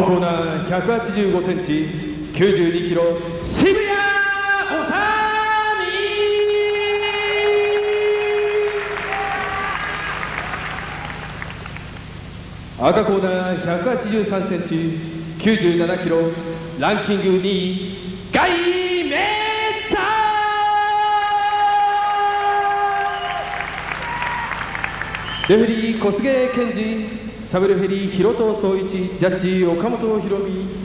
青コーナー185センチ92キロ渋谷赤コーナー183センチ97キロランキング2位ガイメッタ。レフェリー小菅健二。サブレフェリー広藤総一ジャッジ岡本博美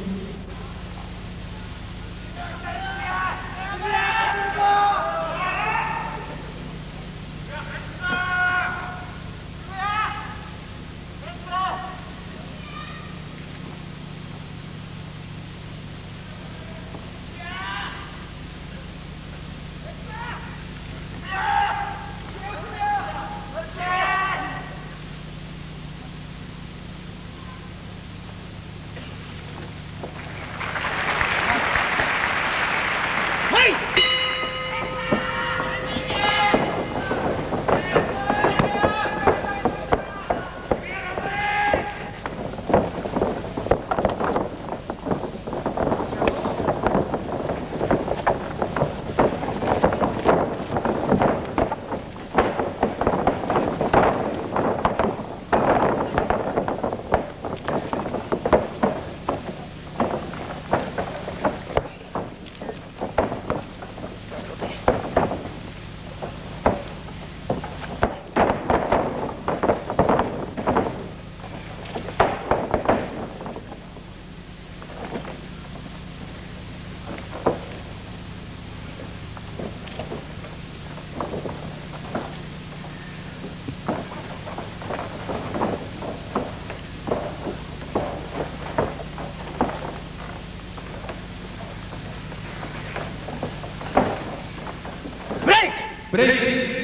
ブ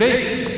レ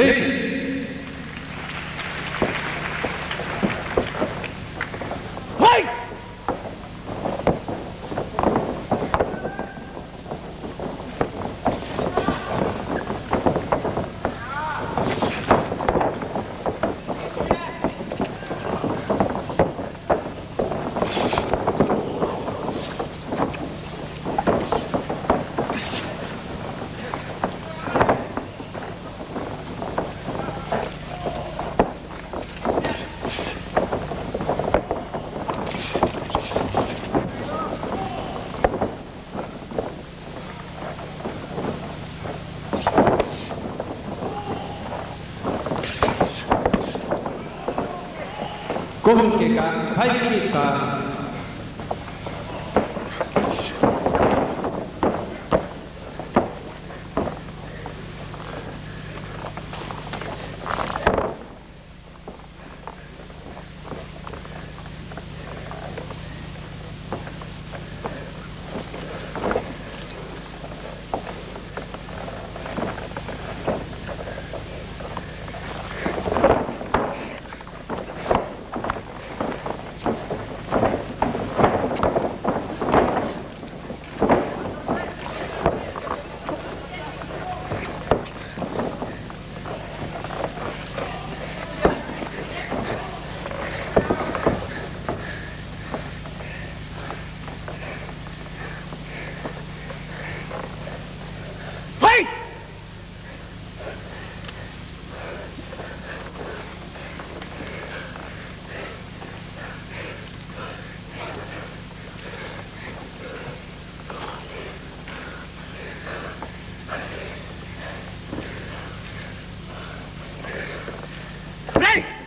イ5分経過5ミニッツパー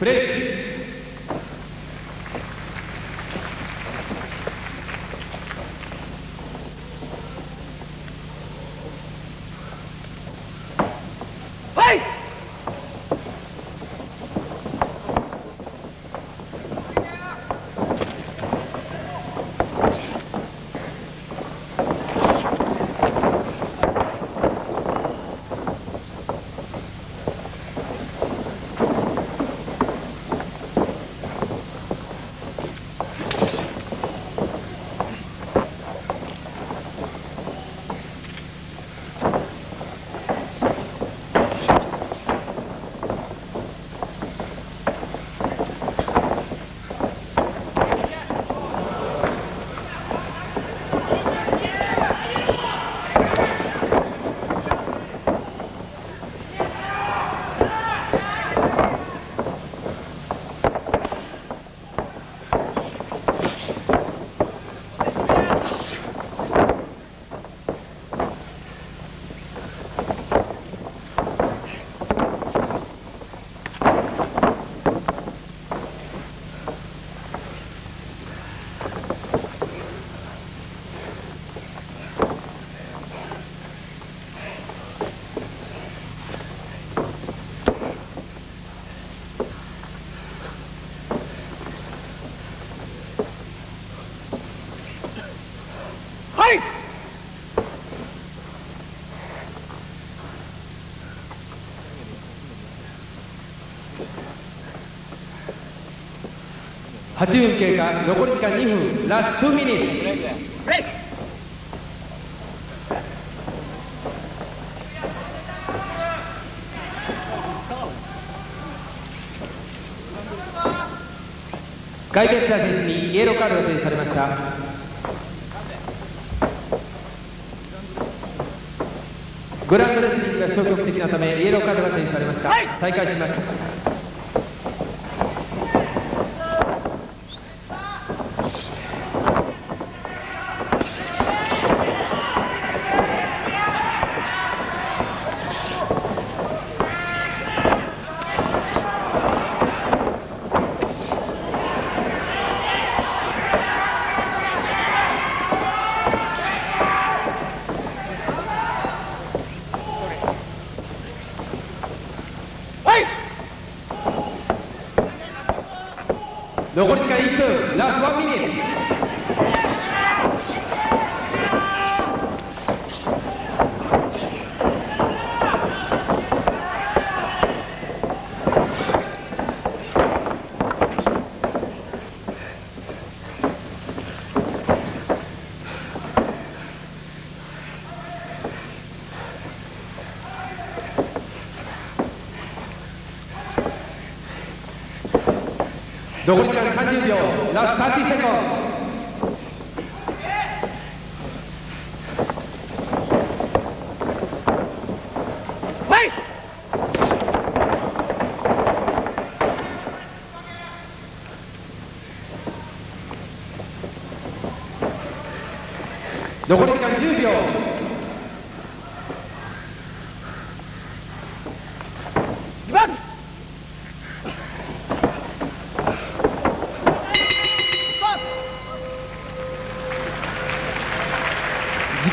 3, 8分経過残り時間2分ラスト2ミニッツ。外転した選手にイエローカードが提示されました。グランドレスリングが消極的なためイエローカードが提示されました、再開します de Rolikaitu, la 3 minutes. 残り時間30秒ラスト30セコン残り時間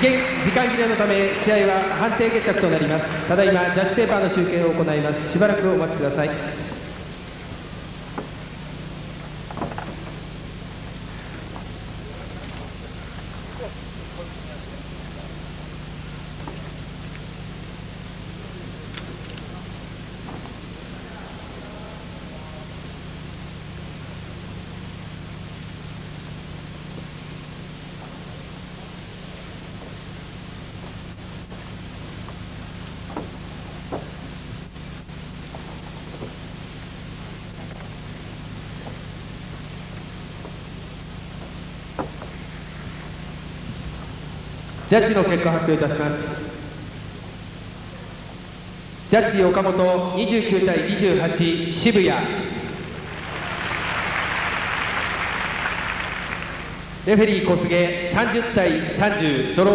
時間時間切れのため試合は判定決着となります。ただいまジャッジペーパーの集計を行います。しばらくお待ちください。ジャッジの結果発表いたします。ジャッジ岡本29対28渋谷。レフェリー小菅30対30ドロ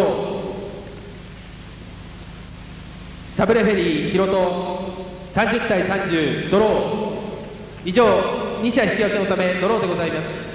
ー。サブレフェリー広戸30対30ドロー。以上2者引き分けのためドローでございます。